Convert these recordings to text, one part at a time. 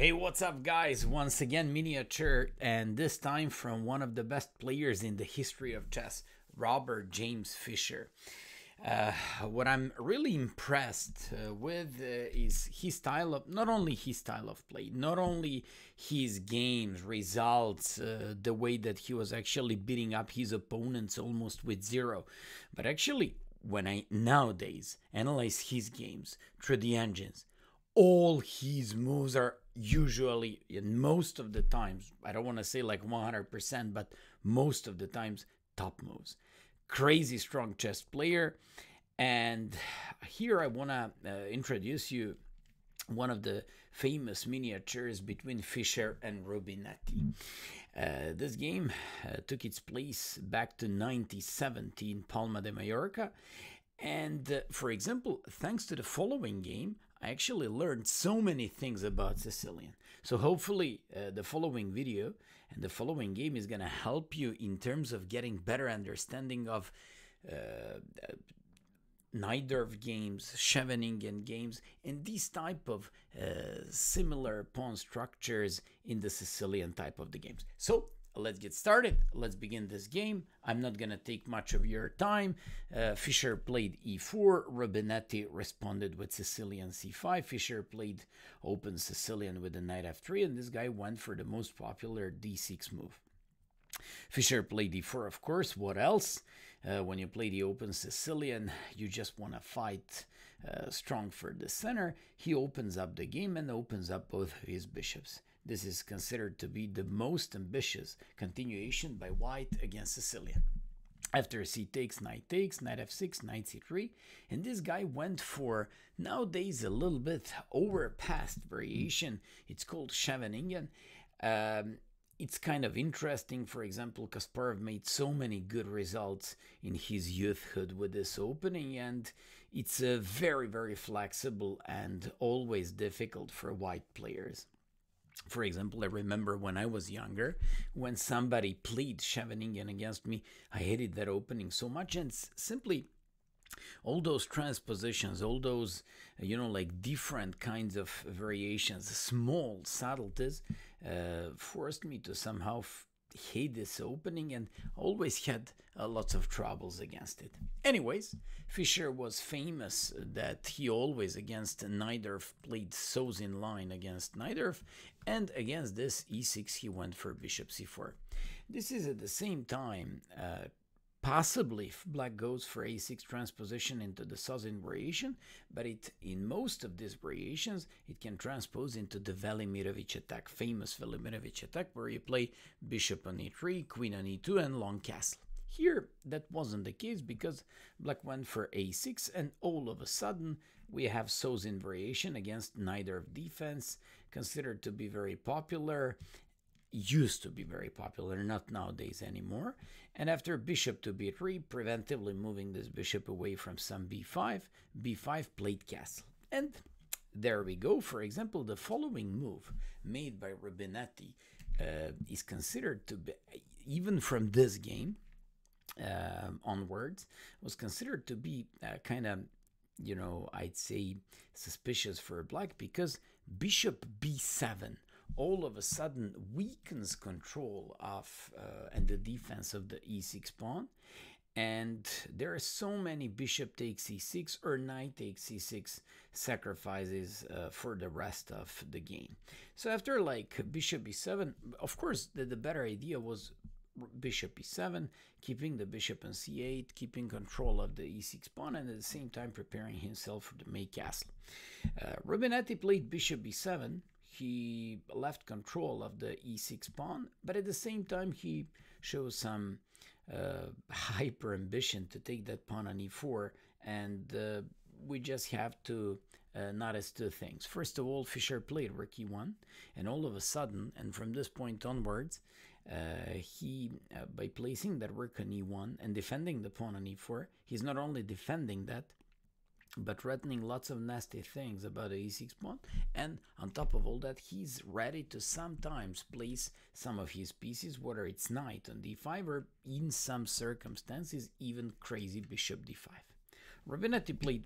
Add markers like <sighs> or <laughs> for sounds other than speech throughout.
Hey, what's up, guys? Once again, miniature, and this time from one of the best players in the history of chess, Robert James Fischer. Uh, what I'm really impressed uh, with uh, is his style of not only his style of play, not only his games, results, uh, the way that he was actually beating up his opponents almost with zero, but actually when I nowadays analyze his games through the engines, all his moves are usually in most of the times i don't want to say like 100% but most of the times top moves crazy strong chess player and here i want to uh, introduce you one of the famous miniatures between Fischer and Rubinetti. Uh, this game uh, took its place back to 1917 Palma de Mallorca. And uh, for example, thanks to the following game, I actually learned so many things about Sicilian. So hopefully uh, the following video and the following game is going to help you in terms of getting better understanding of uh, Najdorf games, Scheveningen games, and these type of uh, similar pawn structures in the Sicilian type of the games. So let's get started. Let's begin this game. I'm not going to take much of your time. Uh, Fischer played e4. Rubinetti responded with Sicilian c5. Fischer played open Sicilian with the knight f3. And this guy went for the most popular d6 move. Fischer played d4, of course. What else? Uh, when you play the open Sicilian, you just want to fight uh, strong for the center. He opens up the game and opens up both his bishops. This is considered to be the most ambitious continuation by white against Sicilian. After c takes, knight takes, knight f6, knight c3, and this guy went for nowadays a little bit overpassed variation. It's called Scheveningen. Um, it's kind of interesting. For example, Kasparov made so many good results in his youthhood with this opening, and it's a very, very flexible and always difficult for white players. For example, I remember when I was younger, when somebody played Scheveningen against me, I hated that opening so much. And simply all those transpositions, all those, you know, like different kinds of variations, small subtleties, uh, forced me to somehow hate this opening and always <laughs> had uh, lots of troubles against it. Anyways, Fischer was famous that he always against Najdorf played Sozin line against Najdorf, and against this e6 he went for bishop c4. This is at the same time uh, possibly black goes for a6 transposition into the Sozin variation, but it in most of these variations it can transpose into the Velimirovich attack, famous Velimirovich attack, where you play bishop on e3, queen on e2, and long castle. Here that wasn't the case because black went for a6 and all of a sudden we have Sozin variation against Najdorf defense, considered to be very popular used to be very popular, not nowadays anymore. And after bishop to b3, preventively moving this bishop away from some b5, b5 played castle. And there we go. For example, the following move made by Rubinetti uh, is considered to be, even from this game uh, onwards, was considered to be uh, kind of, you know, I'd say suspicious for black because bishop b7 all of a sudden weakens control of uh, and the defense of the e6 pawn. And there are so many bishop takes e6 or knight takes e6 sacrifices uh, for the rest of the game. So after like bishop e7 of course the, the better idea was bishop e7 keeping the bishop on c8 keeping control of the e6 pawn and at the same time preparing himself for the make castle. Uh, rubinetti played bishop b7 he left control of the e6 pawn, but at the same time he shows some uh, <laughs> hyper ambition to take that pawn on e4, and uh, we just have to uh, notice two things. First of all, Fischer played rook e1, and all of a sudden, and from this point onwards, uh, he, uh, by placing that rook on e1 and defending the pawn on e4, he's not only defending that, but threatening lots of nasty things about the e6 pawn. And on top of all that, he's ready to sometimes place some of his pieces, whether it's knight on d5 or in some circumstances, even crazy bishop d5. Rubinetti played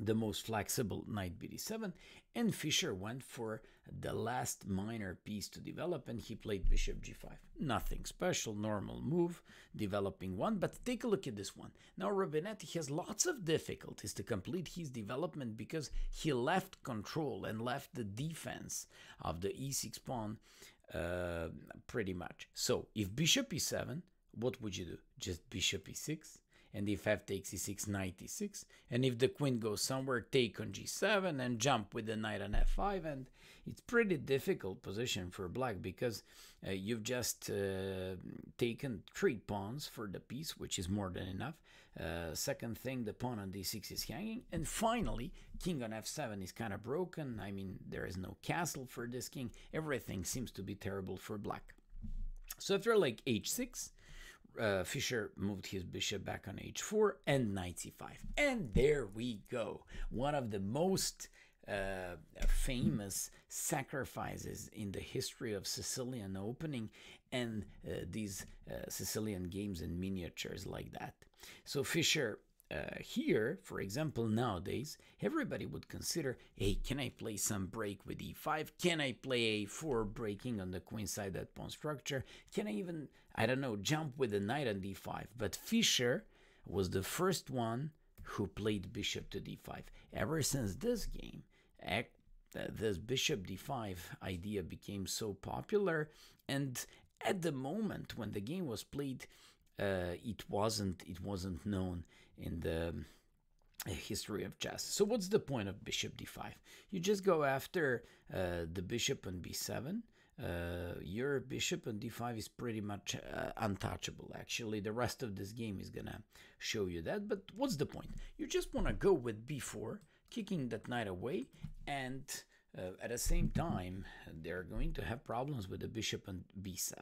the most flexible knight bd7 and fischer went for the last minor piece to develop and he played bishop g5 nothing special normal move developing one but take a look at this one. Now rubinetti has lots of difficulties to complete his development because he left control and left the defense of the e6 pawn uh, pretty much. So if bishop e7 what would you do? Just bishop e6 and if f takes e6 knight e6 and if the queen goes somewhere take on g7 and jump with the knight on f5 and it's pretty difficult position for black because uh, you've just uh, taken three pawns for the piece which is more than enough. Uh, second thing the pawn on d6 is hanging and finally king on f7 is kind of broken. I mean there is no castle for this king. Everything seems to be terrible for black. So after like h6 uh, Fischer moved his bishop back on h4 and knight c5. And there we go. One of the most uh, famous sacrifices in the history of Sicilian opening and uh, these uh, Sicilian games in miniatures like that. So Fischer uh, here, for example, nowadays, everybody would consider, hey, can I play some break with e5? Can I play a4 breaking on the queen side that pawn structure? Can I even, I don't know, jump with the knight on d5? But Fischer was the first one who played bishop to d5. Ever since this game, this bishop d5 idea became so popular, and at the moment when the game was played, uh, it wasn't it wasn't known in the uh, history of chess. So what's the point of bishop d5? You just go after uh, the bishop on b7. Uh, your bishop on d5 is pretty much uh, untouchable. Actually, the rest of this game is gonna show you that. But what's the point? You just want to go with b4, kicking that knight away, and uh, at the same time, they're going to have problems with the bishop and b7.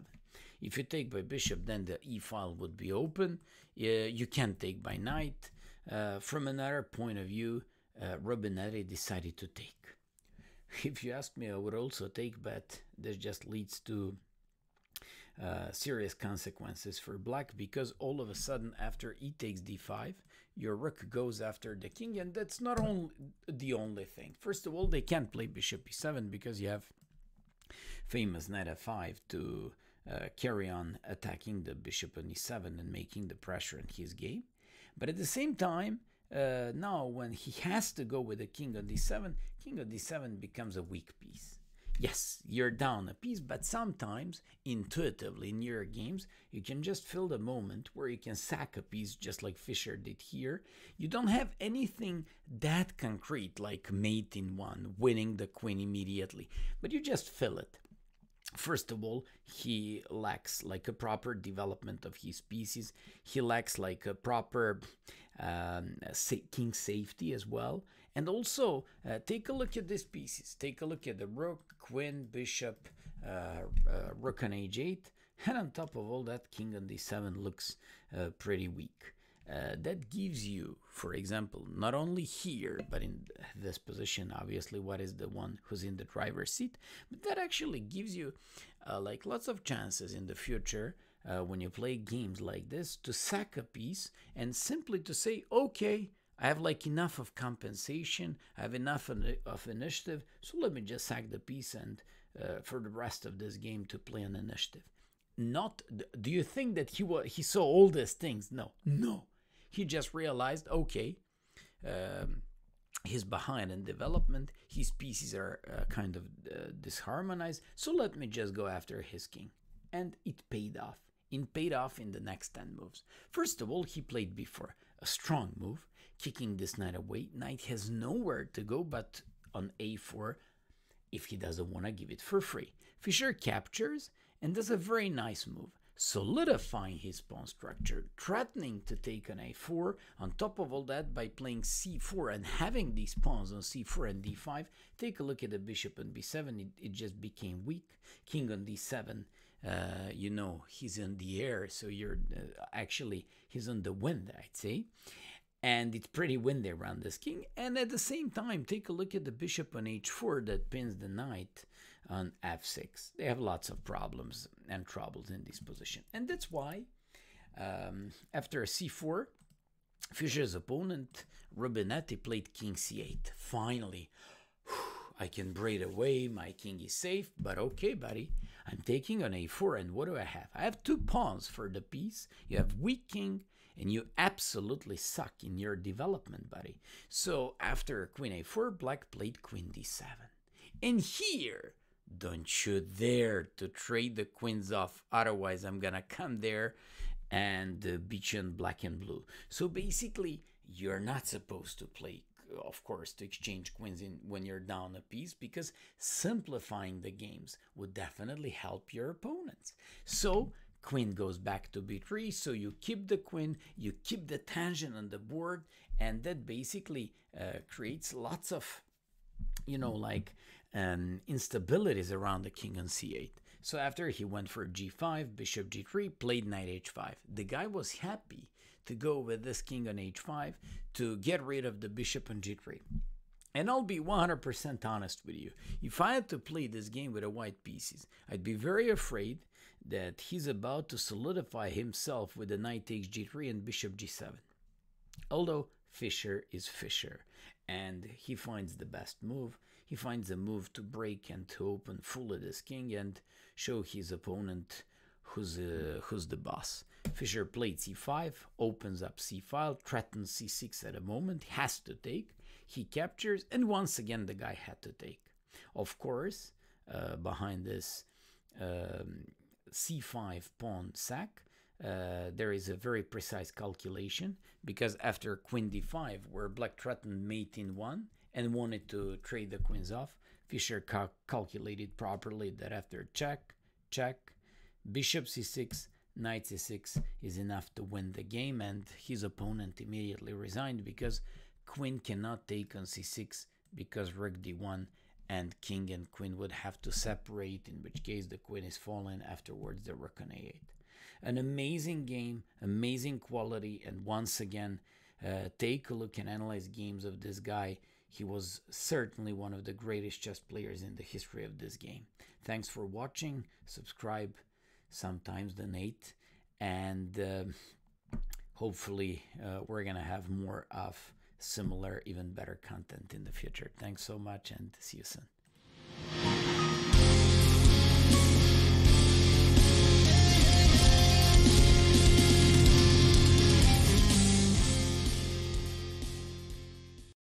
If you take by bishop, then the e file would be open. Uh, you can't take by knight. Uh, from another point of view, uh, Rubinetti decided to take. <laughs> If you ask me, I would also take, but this just leads to uh, serious consequences for black because all of a sudden after e takes d5 your rook goes after the king and that's not only the only thing. First of all they can't play bishop e7 because you have famous knight f5 to uh, carry on attacking the bishop on e7 and making the pressure in his game. But at the same time uh, now when he <laughs> has to go with the king on d7 king on d7 becomes a weak piece yes, you're down a piece, but sometimes intuitively in your games, you can just feel the moment where you can sack a piece just like Fischer did here. You don't have anything that concrete like mate in one, winning the queen immediately, but you just feel it. First of all, he lacks like a proper development of his pieces. He lacks like a proper um, king safety as well. And also, uh, take a look at these pieces. Take a look at the rook, queen, bishop, uh, uh, rook on h8. And on top of all that, king on d7 looks uh, pretty weak. Uh, that gives you, for example, not only here, but in this position, obviously, what is the one who's in the driver's seat, but that actually gives you uh, like lots of chances in the future when you play games like this to sack a piece and simply to say, okay, I have like enough of compensation, I have enough of initiative, so let me just sack the piece and uh, for the rest of this game to play an initiative. Not, do you think that he was, he saw all these things? No, no. He just realized, okay, um, he's behind in development, his pieces are uh, kind of uh, disharmonized, so let me just go after his king. And it paid off. Paid off in the next 10 moves. First of all, he played before a strong move kicking this knight away. Knight has nowhere to go but on a4 if he doesn't want to give it for free. Fischer captures and does a very nice move, solidifying his pawn structure, threatening to take on a4. On top of all that, by playing c4 and having these pawns on c4 and d5, take a look at the bishop on b7, it, it just became weak. King on d7, uh, you know, he's in the air, so you're uh, actually, he's on the wind, I'd say and it's pretty windy around this king. And at the same time, take a look at the bishop on h4 that pins the knight on f6. They have lots of problems and troubles in this position. And that's why um, after c4, Fischer's opponent, Rubinetti, played king c8. Finally, <sighs> I can braid away, my king is safe, but okay, buddy. I'm taking on a4, and what do I have? I have two pawns for the piece. You have weak king, and you absolutely suck in your development, buddy. So after queen a4, black played queen d7. And here, don't you dare to trade the queens off, otherwise I'm gonna come there and uh, beat you in black and blue. So basically, you're not supposed to play of course, to exchange queens in when you're down a piece because simplifying the games would definitely help your opponents. So queen goes back to b3, so you keep the queen, you keep the tangent on the board, and that basically uh, creates lots of, you know, like um, instabilities around the king on c8. So after he went for g5, bishop g3, played knight h5. The guy was happy to go with this king on h5 to get rid of the bishop on g3. And I'll be 100% honest with you. If I had to play this game with the white pieces, I'd be very afraid that he's about to solidify himself with the knight takes g3 and bishop g7. Although Fischer is Fischer, and he finds the best move. He finds a move to break and to open fully this king and show his opponent who's uh, who's the boss. Fischer played c5, opens up c file, threatens c6 at a moment, has to take. He captures, and once again the guy had to take. Of course, uh, behind this um, c5 pawn sack, uh, there is a very precise calculation because after queen d5, where black threatened mate in one and wanted to trade the queens off, Fischer cal calculated properly that after check, check, bishop c6, knight c6 is enough to win the game, and his opponent immediately resigned because queen cannot take on c6 because rook d1 and king and queen would have to separate, in which case the queen is fallen, afterwards the rook on a8. An amazing game, amazing quality, and once again, uh, take a look and analyze games of this guy. He was certainly one of the greatest chess players in the history of this game. Thanks for watching. Subscribe, sometimes donate, and uh, hopefully uh, we're gonna have more of similar, even better content in the future. Thanks so much, and see you soon.